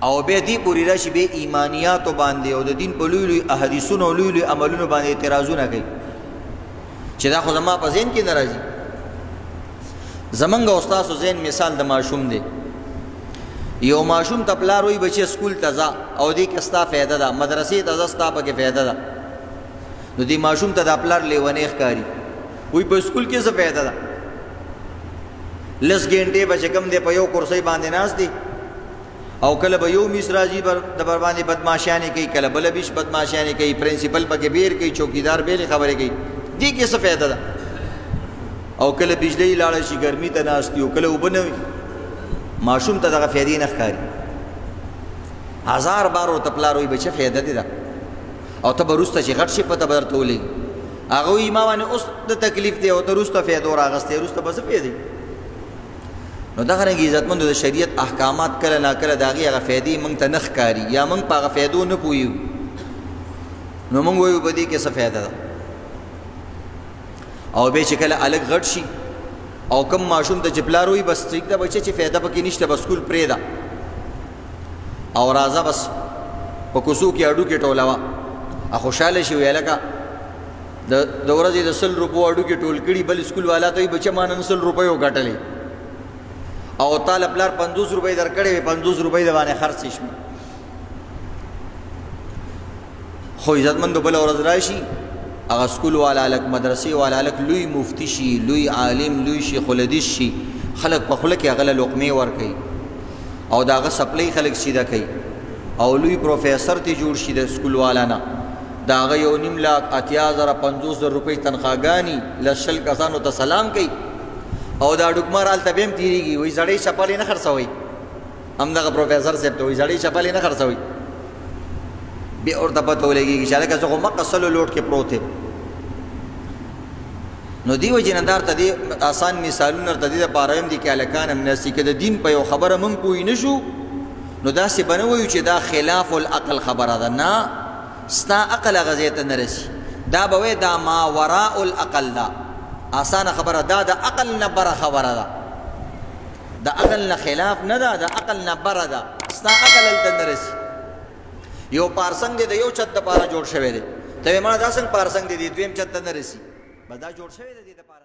او بیا دې پورې راشي بې ایمانیاتو باندې او د دین په لوی لوی احادیثونو او لوی لوی عملونو باندې اعتراضونه کوي چې دا خو زما په ذهن کې ناراضي زمنګ استاد حسین مثال د ماشوم دی یو ماشوم ته پلار وی بچي سکول ته ځه او دې کې ستا فایده ده مدرسې ته ځه ستا پکې فایده ده نو دې ماشوم ته د پلار لیونې ښکاری وی په سکول کې څه فایده ده لس ګنټه بچ کم دې په یو کورسۍ باندې ناز دي او کله به یو میس راځي بر د بر باندې بدمعشیانې کوي کله بل بیش بدمعشیانې کوي پرنسپل پکې بیر کوي چوکیدار بیل خبرې کوي دې کې څه فائدہ ده او کله بجلی لاړ شي ګرمي ته ناشتي او کله وبنه ماشوم ته دغه فائدې نه ښکاري هزار بار او تپلاروي بچ فائدہ دي ده او ته بروسته چې غټ شي پته برته ولې هغه ما باندې اوس د تکلیف دی او تروسته فائدو راغسته روسته بس فائدې نو دغه رنګ عزتمند د شریعت احکامات کله نا کله داغي هغه فائدې مونږ ته نخ کاری یا مونږ په هغه فائدو نه پویو نو مونږ وایو په دې کې څه فائدہ ده او به چې کله الګ غټ شي او کم ماشوم ته چپلار وي بس ټیک ده بچي چې فائدہ پکې نشته بس سکول پرې ده او راځه بس په کوسو کې اډو کې ټولوا ا خوشاله شي ویلکه د د ورځې د سل روپو اډو کې ټول کړي بل سکول والا ته بچ ما نن سل روپۍ وګټلې او تعالی پلار 50 روپۍ درکړې 50 روپۍ د باندې خرڅ شي خو عزتمند بل ورځ راشي هغه سکول والا لک مدرسې والا لک لوی مفتی شي لوی عالم لوی شیخ الحدیث شي خلک په خله کې غل لقمه ور کوي او داغه سپلې خلک سیده کوي او لوی پروفیسور ته جوړ شي د سکول والا نه د هغه یو نیم لاک اتیا زره پنځوس زره روپۍ تنخواګاني له شل کسانو ته سلام کوي او دا ډوکمار هلته به هم تېرېږي وایي زړې چپلې نه خرڅوئ همدغه پروفیسر صاحب ته وایي زړې چپلې نه خرڅوئ بیا ورته پته ولګېږي چې هلکه زه خو مقه سلو لوټ کې پروت یم نو دی وجه نه دار ته دی آسان مثالونه ته دی لپاره هم دي کې الکان هم نسی کې د دین په یو خبره مونږ پوی نشو نو دا سی بنوي چې دا خلاف العقل خبره ده نه ستا عقل هغه ځای ته نه رسي دا به وایې دا ماوراء العقل ده اسانه خبره دا د عقل نه بره خبره ده د عقل نه خلاف نه ده د عقل نه بره ده ستا عقل هلته نه رسي یو پارسنګ دی د یو چت دپاره جوړ شوی دی ته وایې مړه دا څنګه پارسنګ دی د دویم چت ته نه رسي بس دا جوړ شوی دی د دې دپاره